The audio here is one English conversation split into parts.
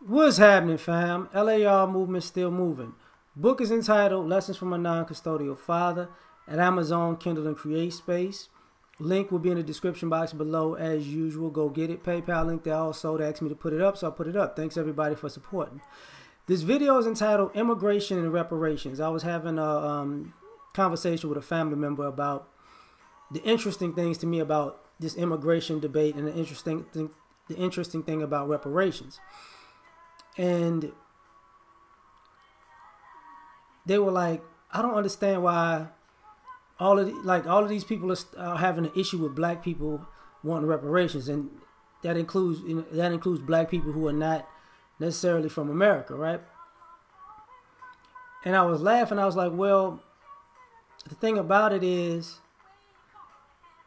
What's happening, fam? LAR movement still moving. Book is entitled Lessons from a Non-Custodial Father at Amazon, Kindle, and CreateSpace. Link will be in the description box below as usual. Go get it. PayPal link there also. They asked me to put it up, so I put it up. Thanks everybody for supporting. This video is entitled Immigration and Reparations. I was having a um, conversation with a family member about the interesting things to me about this immigration debate and the interesting thing, the interesting thing about reparations. And they were like, I don't understand why all of the, like all of these people are, having an issue with black people wanting reparations, and that includes you know, that includes black people who are not necessarily from America, right? And I was laughing. I was like, well, the thing about it is,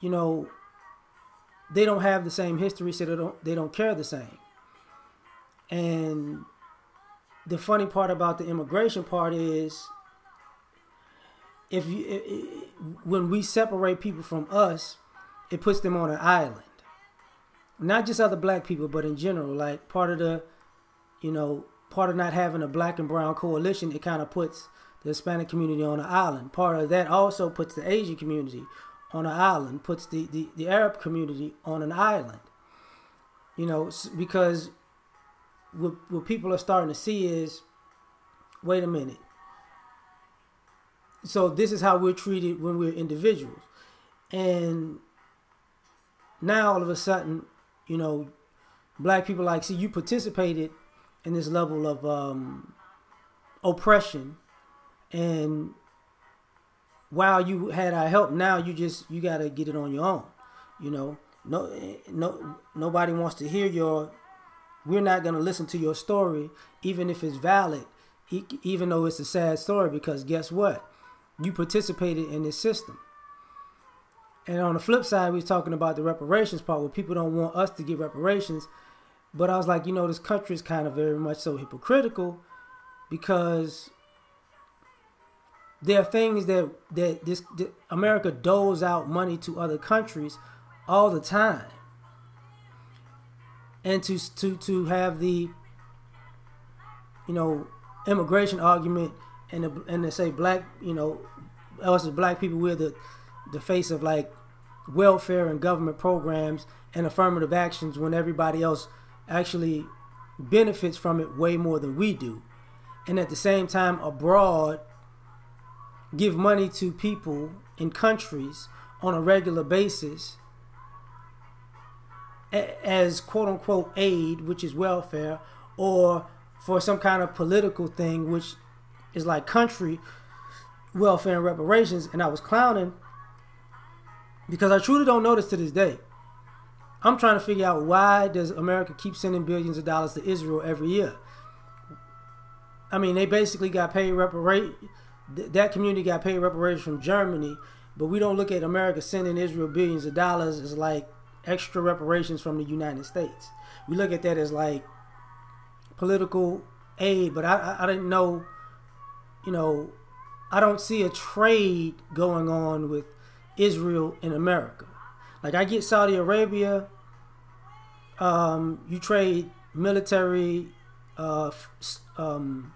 you know, they don't have the same history, so they don't they don't care the same. And the funny part about the immigration part is, if you it, it, when we separate people from us, it puts them on an island. Not just other black people, but in general, like part of the, you know, part of not having a black and brown coalition, it kind of puts the Hispanic community on an island. Part of that also puts the Asian community on an island, puts the, the, the Arab community on an island. You know, because what, what people are starting to see is wait a minute. So this is how we're treated when we're individuals. And now all of a sudden, you know, black people like, see, you participated in this level of um, oppression and while you had our help, now you just you gotta get it on your own. You know, no, no, nobody wants to hear your. We're not gonna listen to your story, even if it's valid, even though it's a sad story. Because guess what, you participated in this system. And on the flip side, we are talking about the reparations part, where people don't want us to get reparations. But I was like, you know, this country is kind of very much so hypocritical because there are things that that this that America doles out money to other countries all the time, and to to to have the you know immigration argument and the, and to say black you know us as black people we're the the face of like welfare and government programs and affirmative actions when everybody else actually benefits from it way more than we do. And at the same time abroad give money to people in countries on a regular basis as quote unquote aid, which is welfare, or for some kind of political thing, which is like country welfare and reparations. And I was clowning because I truly don't notice to this day. I'm trying to figure out why does America keep sending billions of dollars to Israel every year? I mean, they basically got paid reparation th- that community got paid reparations from Germany, but we don't look at America sending Israel billions of dollars as like extra reparations from the United States. We look at that as like political aid, but I, I, I didn't know, you know, I don't see a trade going on with Israel and America. Like I get Saudi Arabia, um, you trade military, uh, um,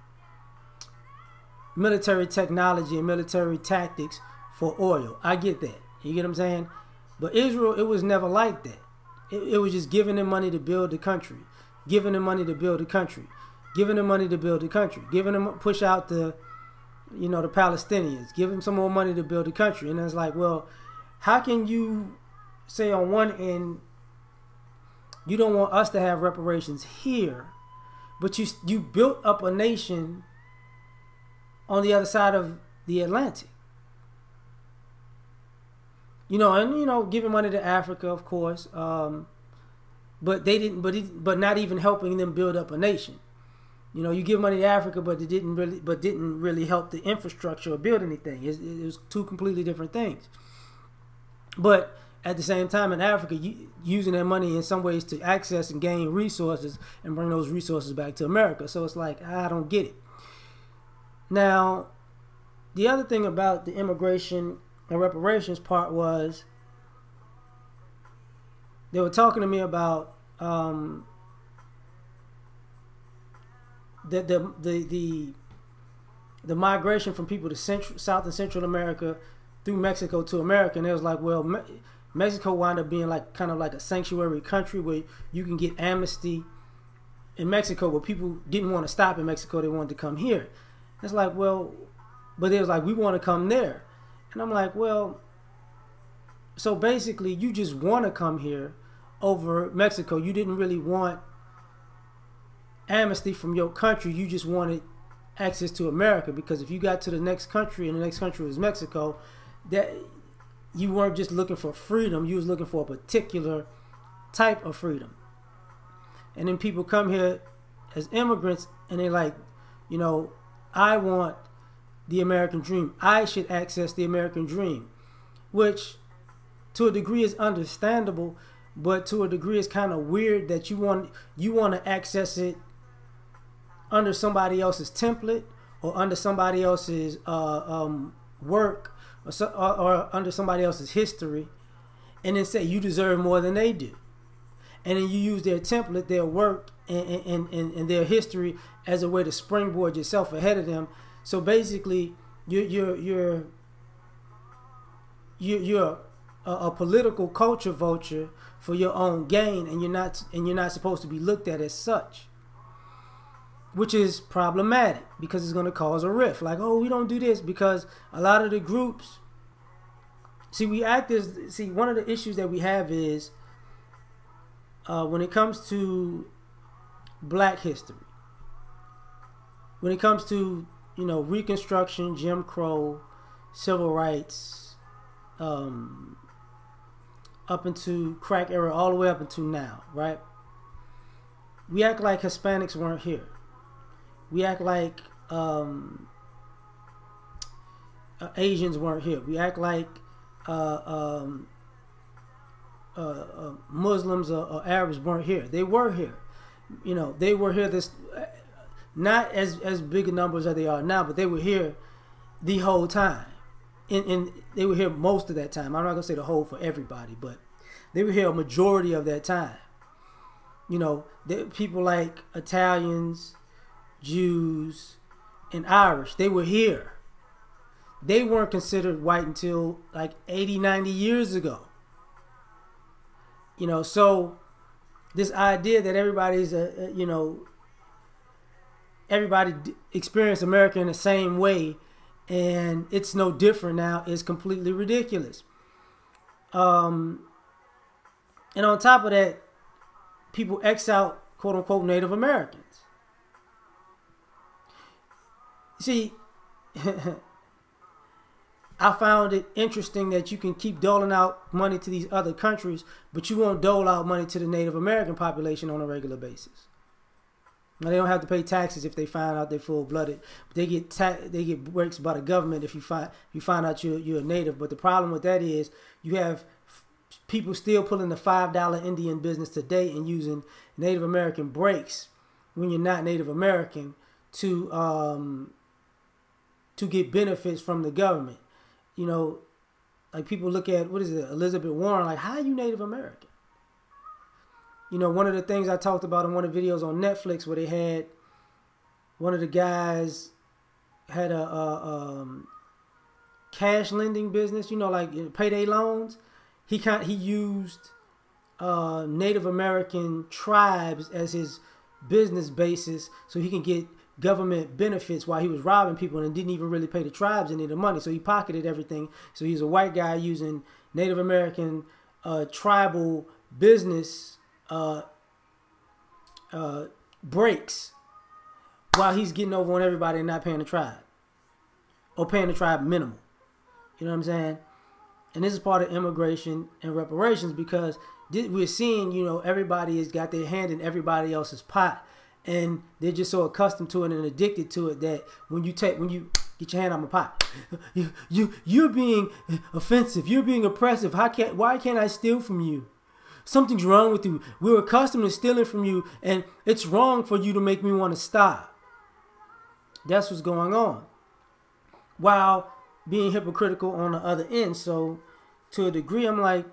military technology and military tactics for oil. I get that. You get what I'm saying? But Israel, it was never like that. It, it was just giving them money to build the country, giving them money to build the country, giving them money to build the country, giving them push out the, you know, the Palestinians, give them some more money to build the country. And it's like, well, how can you say on one end you don't want us to have reparations here, but you you built up a nation on the other side of the Atlantic. You know, and you know, giving money to Africa, of course, um, but they didn't. But it, but not even helping them build up a nation. You know, you give money to Africa, but it didn't really, but didn't really help the infrastructure or build anything. It, it was two completely different things. But at the same time, in Africa, you, using that money in some ways to access and gain resources and bring those resources back to America. So it's like I don't get it. Now, the other thing about the immigration and reparations part was they were talking to me about um, the the the the, the migration from people to Central, South and Central America through Mexico to America, and it was like, well, Me- Mexico wound up being like kind of like a sanctuary country where you can get amnesty in Mexico, but people didn't want to stop in Mexico; they wanted to come here. It's like, well, but it was like we want to come there, and I'm like, well, so basically, you just want to come here over Mexico. You didn't really want amnesty from your country. You just wanted access to America because if you got to the next country and the next country was Mexico, that you weren't just looking for freedom. You was looking for a particular type of freedom. And then people come here as immigrants and they're like, you know, I want the American dream. I should access the American dream, which to a degree is understandable, but to a degree it's kind of weird that you want you want to access it under somebody else's template or under somebody else's uh, um, work or, so, or, or under somebody else's history, and then say you deserve more than they do and then you use their template, their work, and, and, and, and, their history as a way to springboard yourself ahead of them. So basically, you're you're you're you're, you're a, a, political culture vulture for your own gain, and you're not and you're not supposed to be looked at as such, which is problematic because it's going to cause a rift. Like, oh, we don't do this because a lot of the groups. See, we act as see one of the issues that we have is uh, when it comes to black history, when it comes to you know Reconstruction, Jim Crow, civil rights, um, up into crack era, all the way up until now, right? We act like Hispanics weren't here. We act like um, uh, Asians weren't here. We act like uh, um, uh, uh, Muslims or, or, Arabs weren't here. They were here. You know, they were here. This not as as big numbers as they are now, but they were here the whole time. And, and they were here most of that time. I'm not gonna say the whole for everybody, but they were here a majority of that time. You know, people like Italians, Jews, and Irish, they were here. They weren't considered white until like 80, 90 years ago. You know, so this idea that everybody's a, a you know everybody experience America in the same way and it's no different now It's completely ridiculous. Um, and on top of that, people X out quote unquote Native Americans. See, I found it interesting that you can keep doling out money to these other countries, but you won't dole out money to the Native American population on a regular basis. Now they don't have to pay taxes if they find out they're full blooded. They get ta- they get breaks by the government if you find you find out you're you're a native. But the problem with that is you have f- people still pulling the five dollar Indian business today and using Native American breaks when you're not Native American to um, to get benefits from the government you know, like people look at what is it, Elizabeth Warren, like how are you Native American? You know, one of the things I talked about in one of the videos on Netflix where they had one of the guys had a, a um, cash lending business, you know, like payday loans. He kind he used uh, Native American tribes as his business basis so he can get government benefits while he was robbing people and didn't even really pay the tribes any of the money. So he pocketed everything. So he's a white guy using Native American uh, tribal business uh, uh, breaks while he's getting over on everybody and not paying the tribe or paying the tribe minimal. You know what I'm saying? And this is part of immigration and reparations because we're seeing, you know, everybody has got their hand in everybody else's pot and they're just so accustomed to it and addicted to it that when you take when you get your hand on my pot, you you you're being offensive, you're being oppressive. How can why can't I steal from you? Something's wrong with you. We're accustomed to stealing from you, and it's wrong for you to make me want to stop. That's what's going on. While being hypocritical on the other end. So, to a degree, I'm like,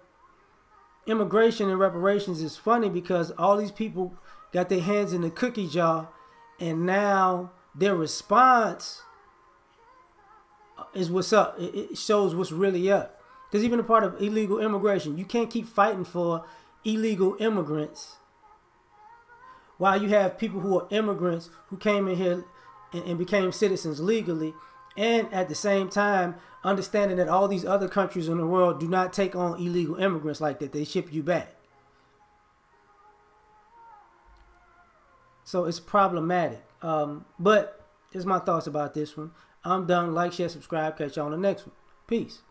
immigration and reparations is funny because all these people got their hands in the cookie jar and now their response is what's up. It, shows what's really up. Because even a part of illegal immigration, you can't keep fighting for illegal immigrants while you have people who are immigrants who came in here and, and became citizens legally, and at the same time understanding that all these other countries in the world do not take on illegal immigrants like that. They ship you back. So it's problematic. Um, but here's my thoughts about this one. I'm done. Like, share, subscribe. Catch y'all on the next one. Peace.